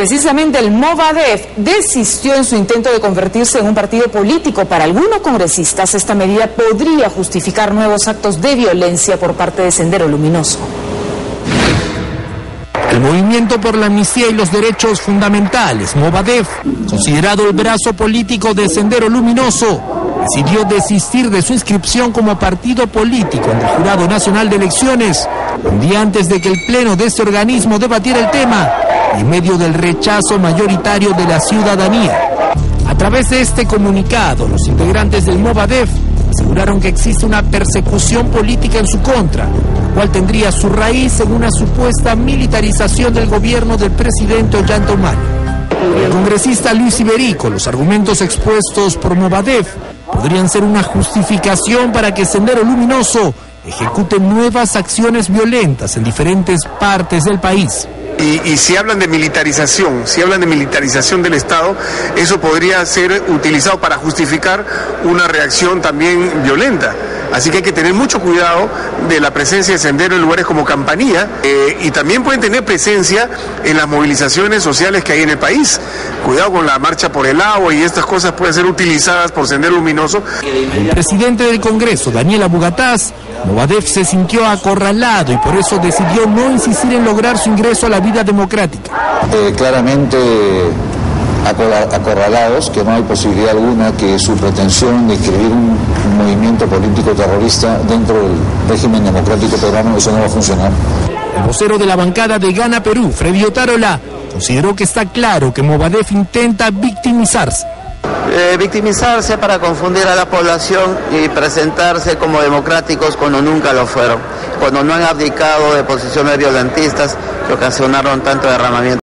Precisamente el Movadef desistió en su intento de convertirse en un partido político. Para algunos congresistas esta medida podría justificar nuevos actos de violencia por parte de Sendero Luminoso. El Movimiento por la Amnistía y los Derechos Fundamentales, Movadef, considerado el brazo político de Sendero Luminoso, decidió desistir de su inscripción como partido político en el Jurado Nacional de Elecciones, un día antes de que el Pleno de este organismo debatiera el tema, en medio del rechazo mayoritario de la ciudadanía. A través de este comunicado, los integrantes del Movadef aseguraron que existe una persecución política en su contra, la cual tendría su raíz en una supuesta militarización del gobierno del presidente Ollanta Humala. El congresista Luis Iberico, los argumentos expuestos por Movadef podrían ser una justificación para que Sendero Luminoso ejecute nuevas acciones violentas en diferentes partes del país. Y, y, si hablan de militarización, si hablan de militarización del Estado, eso podría ser utilizado para justificar una reacción también violenta. Así que hay que tener mucho cuidado de la presencia de Sendero en lugares como Campanilla eh, y también pueden tener presencia en las movilizaciones sociales que hay en el país. Cuidado con la marcha por el agua y estas cosas pueden ser utilizadas por Sendero Luminoso. El presidente del Congreso, Daniel Abugataz, Movadef se sintió acorralado y por eso decidió no insistir en lograr su ingreso a la vida democrática. Eh, claramente acorralados, que no hay posibilidad alguna que su pretensión de escribir un movimiento político terrorista dentro del régimen democrático peruano, eso no va a funcionar. El vocero de la bancada de Gana Perú, Freddy Otárola, consideró que está claro que Movadef intenta victimizarse. Eh, victimizarse para confundir a la población y presentarse como democráticos cuando nunca lo fueron, cuando no han abdicado de posiciones violentistas que ocasionaron tanto derramamiento.